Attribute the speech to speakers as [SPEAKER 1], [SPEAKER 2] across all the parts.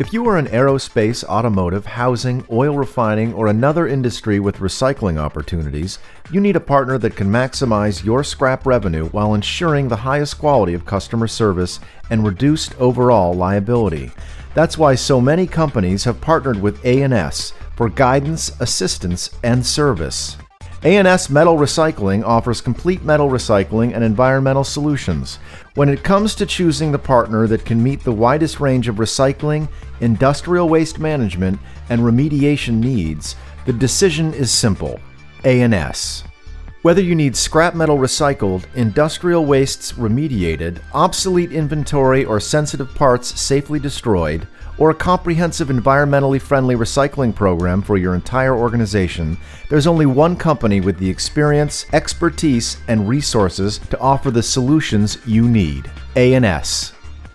[SPEAKER 1] If you are in aerospace, automotive, housing, oil refining, or another industry with recycling opportunities, you need a partner that can maximize your scrap revenue while ensuring the highest quality of customer service and reduced overall liability. That's why so many companies have partnered with A&S for guidance, assistance, and service. A&S Metal Recycling offers complete metal recycling and environmental solutions. When it comes to choosing the partner that can meet the widest range of recycling, industrial waste management, and remediation needs, the decision is simple A&S. Whether you need scrap metal recycled, industrial wastes remediated, obsolete inventory or sensitive parts safely destroyed, or a comprehensive environmentally friendly recycling program for your entire organization, there's only one company with the experience, expertise, and resources to offer the solutions you need A&S.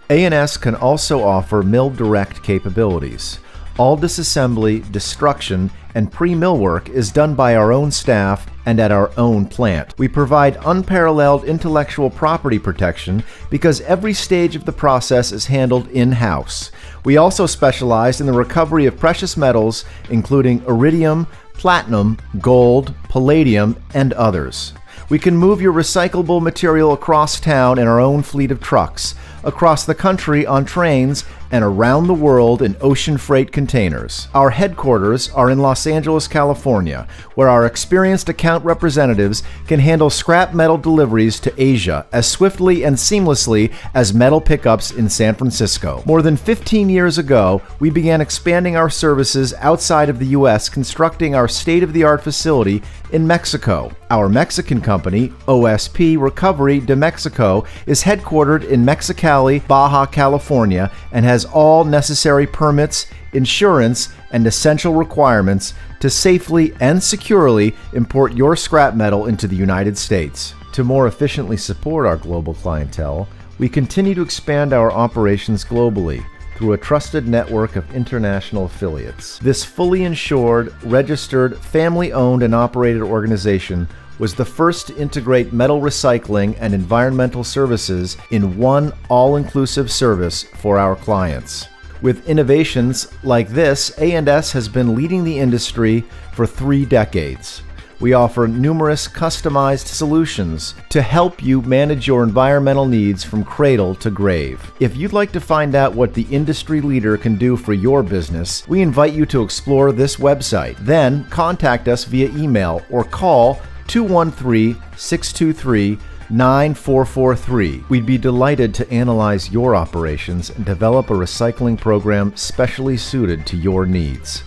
[SPEAKER 1] A&S can also offer mill direct capabilities. All disassembly, destruction, and pre mill work is done by our own staff and at our own plant. We provide unparalleled intellectual property protection because every stage of the process is handled in house. We also specialize in the recovery of precious metals, including iridium, platinum, gold, palladium, and others. We can move your recyclable material across town in our own fleet of trucks, across the country on trains, and around the world in ocean freight containers. Our headquarters are in Los Angeles, California, where our experienced account representatives can handle scrap metal deliveries to Asia as swiftly and seamlessly as metal pickups in San Francisco. More than 15 years ago, we began expanding our services outside of the U.S., constructing our state of the art facility in Mexico. Our Mexican company, OSP Recovery de Mexico, is headquartered in Mexicali, Baja California, and has all necessary permits, insurance, and essential requirements to safely and securely import your scrap metal into the United States. To more efficiently support our global clientele, we continue to expand our operations globally through a trusted network of international affiliates. This fully insured, registered, family owned, and operated organization was the first to integrate metal recycling and environmental services in one all inclusive service for our clients. With innovations like this, A&S has been leading the industry for three decades. We offer numerous customized solutions to help you manage your environmental needs from cradle to grave. If you'd like to find out what the industry leader can do for your business, we invite you to explore this website. Then contact us via email or call 213 623 9443. We'd be delighted to analyze your operations and develop a recycling program specially suited to your needs.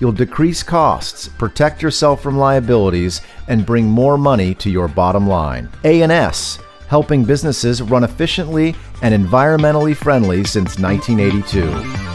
[SPEAKER 1] You'll decrease costs, protect yourself from liabilities, and bring more money to your bottom line. A&S, helping businesses run efficiently and environmentally friendly since 1982.